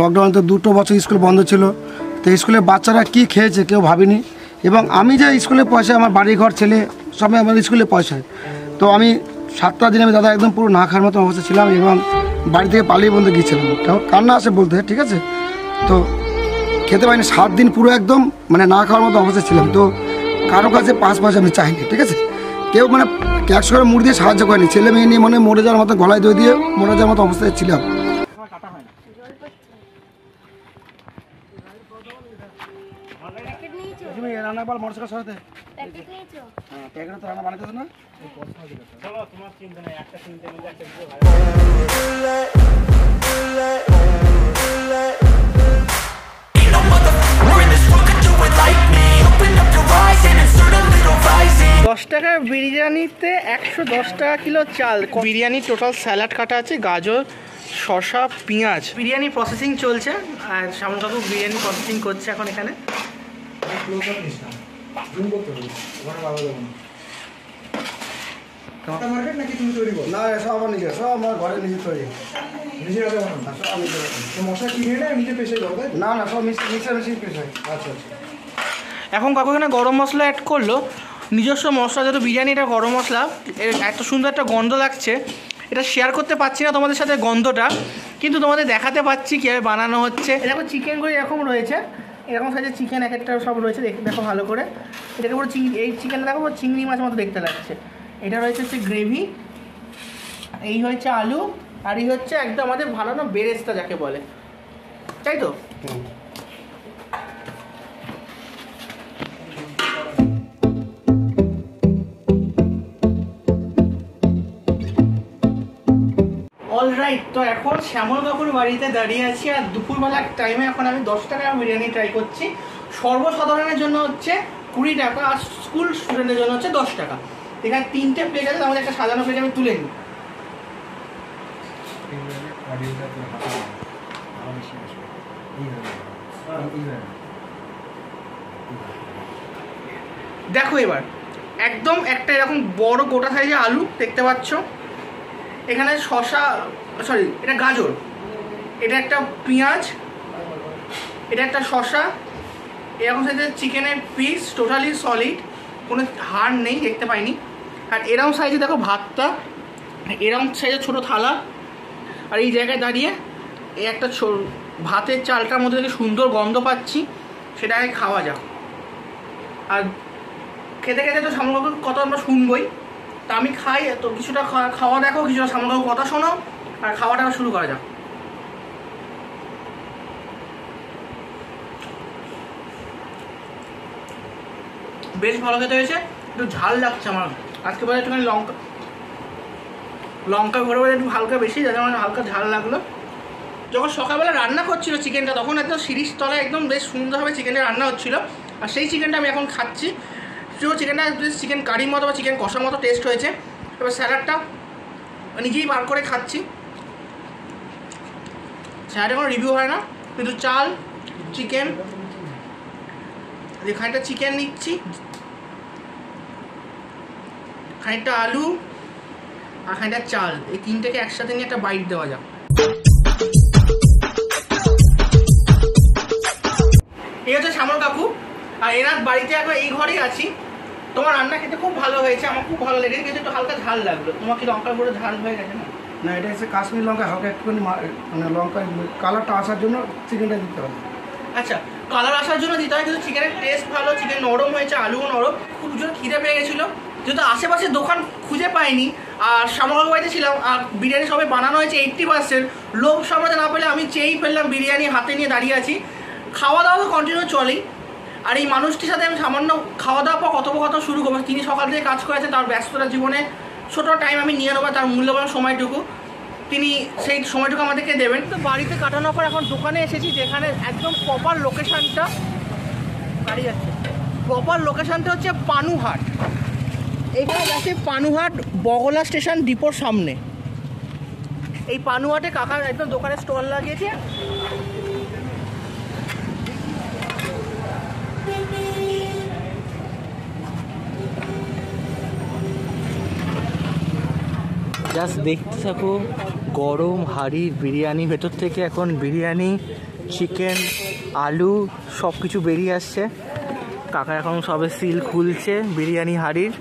লকডাউনে তো দুটো বছর স্কুল বন্ধ ছিল। তো স্কুলে বাচ্চারা কি খেয়েছে কেউ ভাবিনি। এবং আমি যে স্কুলে পয়সা, আমার বাড়ি ঘর ছেলে, সবাই আমার স্কুলে পয়সা তো আমি সাতটা দিন আমি দাদা একদম পুরো না খাওয়ার মতো অবস্থা ছিলাম এবং বাড়ি থেকে পালিয়ে বলতে গিয়েছিলাম। কান্না আসে বলতে, ঠিক আছে? তো খেতে পারিনি, সাত দিন পুরো একদম মানে না খাওয়ার মতো অবস্থা ছিলাম। তো কারও কাছে পাঁচ পয়সা আমি চাইনি, ঠিক আছে? কেউ মানে একশো করে মুড়ি দিয়ে সাহায্য করেনি। ছেলে মেয়ে নিয়ে মনে মরে যাওয়ার মতো গলায় দই দিয়ে মরে যাওয়ার মতো অবস্থায় ছিলাম প্যাকেট নিয়েছো তুমি রান্না বল মোটরসাইকেল সরাতে প্যাকেট হ্যাঁ প্যাকেটে তো রান্না বানাতে না? দশ টাকা বিরিয়ানিতে একশো দশ টাকা কিলো চাল। বিরিয়ানি টোটাল স্যালাড কাটা আছে গাজর শসা পেঁয়াজ। বিরিয়ানি প্রসেসিং চলছে আর সামন কাকু বিরিয়ানি প্রসেসিং করছে এখন এখানে। না সব আমার নিজে সব আমার ঘরে নিজে তৈরি। সব আমি তৈরি। না না সব মিক্সার মেশিন পেশ আচ্ছা আচ্ছা। এখন কাকু এখানে গরম মশলা অ্যাড করল। নিজস্ব মশলা যেহেতু বিরিয়ানি এটা গরম মশলা এর এত সুন্দর একটা গন্ধ লাগছে। এটা শেয়ার করতে পারছি না তোমাদের সাথে গন্ধটা কিন্তু তোমাদের দেখাতে পাচ্ছি কীভাবে বানানো হচ্ছে। দেখো চিকেনগুলো এরকম রয়েছে। এরকম সাইজের চিকেন এক একটা সব রয়েছে, দেখ- ভালো করে। এটাকে পুরো চিংড়ি এই চিকেনটা দেখো চিংড়ি মাছ মতো দেখতে লাগছে। এটা রয়েছে হচ্ছে গ্রেভি এই হচ্ছে আলু, আর এই হচ্ছে একদম আমাদের ভালো না বেরেস্তা যাকে বলে। তাই তো? শ্যামল কাকুর বাড়িতে দাঁড়িয়ে আছি আর দুপুরবেলার টাইমে এখন আমি দশ টাকা বিরিয়ানি ট্রাই করছি। সর্বসাধারণের জন্য হচ্ছে কুড়ি টাকা আর স্কুল স্টুডেন্টের জন্য হচ্ছে দশ টাকা। এখানে তিনটে প্লেট আছে আমাদের একটা সাজানো প্লেট আমি তুলে নিই। দেখো এবার, একদম একটা এরকম বড় গোটা সাইজে আলু, দেখতে পাচ্ছ। এখানে শশা সরি, এটা গাজর। এটা একটা পেঁয়াজ, এটা একটা শশা এরকম সাইজের চিকেনের পিস টোটালি সলিড কোনো হাড় নেই, দেখতে পাইনি। আর এরকম সাইজে দেখো ভাতটা, এরকম সাইজের ছোটো থালা, আর এই জায়গায় দাঁড়িয়ে এই একটা ভাতের চালটার মধ্যে থেকে সুন্দর গন্ধ পাচ্ছি, সেটাকে খাওয়া যাক। আর খেতে খেতে তো সামগ্রিক কথা আমরা শুনবই। তা আমি খাই তো কিছুটা খাওয়া দেখো, কিছুটা সামগ্রিক কথা শোনো আর খাওয়াটা শুরু করা যাক। বেশ ভালো খেতে হয়েছে, একটু ঝাল লাগছে আমার। আজকে বলে একটুখানি লঙ্কা লঙ্কা ভরে ভরে একটু হালকা বেশি, যাতে আমার হালকা ঝাল লাগল। যখন সকালবেলা রান্না করছিল চিকেনটা, তখন একদম সিরিজ তলায় একদম বেশ সুন্দরভাবে চিকেনটা রান্না হচ্ছিল। আর সেই চিকেনটা আমি এখন খাচ্ছি। তো চিকেনটা চিকেন কারির মতো বা চিকেন কষার মতো টেস্ট হয়েছে। এবার স্যালাডটা নিজেই বার করে খাচ্ছি। স্যালাডে কোনো রিভিউ হয় না, কিন্তু চাল চিকেন খানিকটা চিকেন নিচ্ছি। খানিকটা আলু আর খানিকটা চাল, এই তিনটেকে একসাথে নিয়ে একটা বাইট দেওয়া যাক। এই হচ্ছে শ্যামল কাকু, আর এনার বাড়িতে এখন এই ঘরেই আছি। তোমার রান্না খেতে খুব ভালো হয়েছে, আমার খুব ভালো লেগেছে, কিন্তু একটু হালকা ঝাল লাগল। তোমার কি লঙ্কার গুঁড়ো ঝাল হয়ে গেছে না? না, এটা হচ্ছে কাশ্মীর লঙ্কা, হালকা একটুখানি মানে লঙ্কা কালারটা আসার জন্য চিকেনটা দিতে হবে। আচ্ছা কালার আসার জন্য দিতে হয়, কিন্তু চিকেনের টেস্ট ভালো, চিকেন নরম হয়েছে, আলুও নরম। খুব জোর খিদে পেয়ে গেছিল, যেহেতু আশেপাশে দোকান খুঁজে পাইনি, আর সামগ্রিক বাড়িতে ছিলাম, আর বিরিয়ানি সবে বানানো হয়েছে এইট্টি পার্সেন্ট লোভ সামলাতে না পেলে আমি চেয়েই ফেললাম বিরিয়ানি হাতে নিয়ে দাঁড়িয়ে আছি। খাওয়া দাওয়া তো কন্টিনিউ চলেই, আর এই মানুষটির সাথে আমি সামান্য খাওয়া দাওয়া পর কথোপকথন শুরু করব। তিনি সকাল থেকে কাজ করেছেন তার ব্যস্ততার জীবনে ছোটো টাইম আমি নিয়ে নেব, তার মূল্যবান সময়টুকু। তিনি সেই সময়টুকু আমাদেরকে দেবেন। তো বাড়িতে কাটানোর পর এখন দোকানে এসেছি যেখানে একদম প্রপার লোকেশানটা গাড়ি যাচ্ছে প্রপার লোকেশনটা হচ্ছে পানুহাট। এখানে আছে পানুহাট বগলা স্টেশন ডিপোর সামনে। এই পানুহাটে কাকার একদম দোকানে স্টল লাগিয়েছে। জাস্ট দেখতে থাকো গরম হাঁড়ির বিরিয়ানি, ভেতর থেকে এখন বিরিয়ানি চিকেন আলু সব কিছু বেরিয়ে আসছে। কাকা এখন সবে সিল খুলছে বিরিয়ানি হাঁড়ির।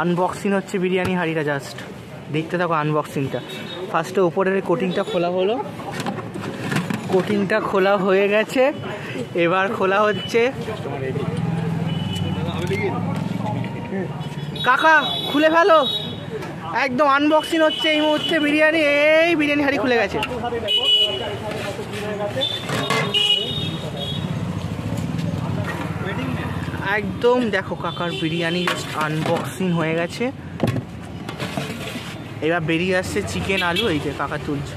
আনবক্সিং হচ্ছে বিরিয়ানি হাঁড়িটা জাস্ট দেখতে থাকো আনবক্সিংটা ফার্স্টে ওপরের কোটিংটা খোলা হলো। কোটিংটা খোলা হয়ে গেছে। এবার খোলা হচ্ছে। কাকা, খুলে ফেলো। একদম আনবক্সিং হচ্ছে এই মুহূর্তে বিরিয়ানি, এই বিরিয়ানি হারি খুলে গেছে। একদম দেখো কাকার বিরিয়ানি জাস্ট আনবক্সিং হয়ে গেছে। এবার বেরিয়ে আসছে চিকেন আলু, এই যে কাকা তুলছে।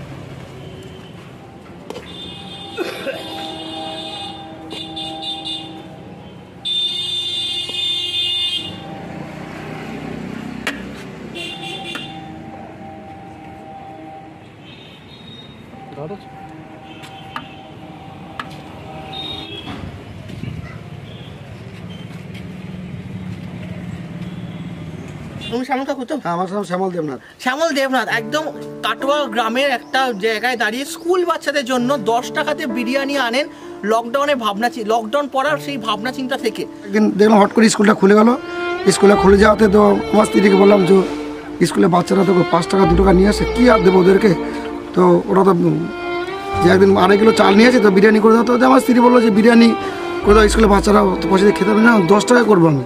তুমি শ্যামল কাকু তো হ্যাঁ আমার নাম শ্যামল দেবনাথ। শ্যামল দেবনাথ একদম কাটোয়া গ্রামের একটা জায়গায় দাঁড়িয়ে স্কুল বাচ্চাদের জন্য দশ টাকাতে বিরিয়ানি আনেন লকডাউনে ভাবনা লকডাউন পড়ার সেই ভাবনা চিন্তা থেকে। একদিন দেখলাম হট করে স্কুলটা খুলে গেল। স্কুলে খুলে যাওয়াতে তো আমার স্ত্রীকে বললাম যে স্কুলে বাচ্চারা তো পাঁচ টাকা দু টাকা নিয়ে আসে কী আর দেবো ওদেরকে? তো ওরা তো, যে একদিন আড়াই কিলো চাল নিয়ে আসে তো বিরিয়ানি করে দাও। তো আমার স্ত্রী বলল যে বিরিয়ানি করে দাও, স্কুলে বাচ্চারা তো পয়সা দিয়ে খেতে হবে না, দশ টাকা করব আমি।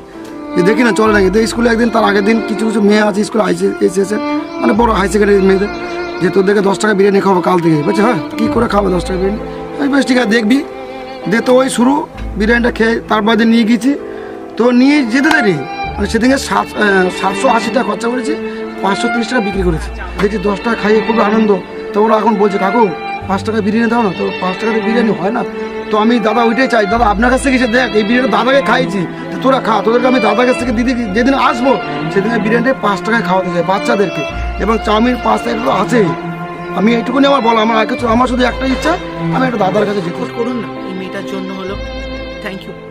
যে দেখি না, চলে নাকি। স্কুলে একদিন তার আগের দিন কিছু কিছু মেয়ে আছে, স্কুলে আইসে এসে মানে বড় হাই সেকেন্ডারি মেয়েদের, যে তোদেরকে দশ টাকা বিরিয়ানি খাব কাল থেকে। বলছে হ্যাঁ কী করে খাব দশ টাকা বিরিয়ানি? আমি বেশ ঠিক আছে, দেখবি। দে তো ওই শুরু, বিরিয়ানিটা খেয়ে তারপর দিন নিয়ে গেছি তো নিয়ে যেতে দেরি। মানে সেদিকে সাত সাতশো আশি টাকা খরচা করেছি, পাঁচশো তিরিশ টাকা বিক্রি করেছি। দেখছি দশ টাকা খাইয়ে খুব আনন্দ। তো ওরা এখন বলছে, কাকু, পাঁচ টাকা বিরিয়ানি দাও না, তো পাঁচ টাকাতে বিরিয়ানি হয় না? তো আমি দাদা ওইটাই চাই, দাদা, আপনার কাছ থেকে দেখ, এই বিরিয়ানি দাদাকে খাইছি তো তোরা খা, তোদেরকে আমি দাদার কাছ থেকে দিদি, যেদিন আসব সেদিনে বিরিয়ানিটা পাঁচ টাকায় খাওয়াতে চাই বাচ্চাদেরকে। এবং চাউমিন পাঁচ টাকা তো আছেই আমি এইটুকুনি আমার বলো আমার কিছু আমার শুধু একটা ইচ্ছা, আমি একটা দাদার কাছে যেতে করুন না। এই মেয়েটার জন্য হলো। Thank you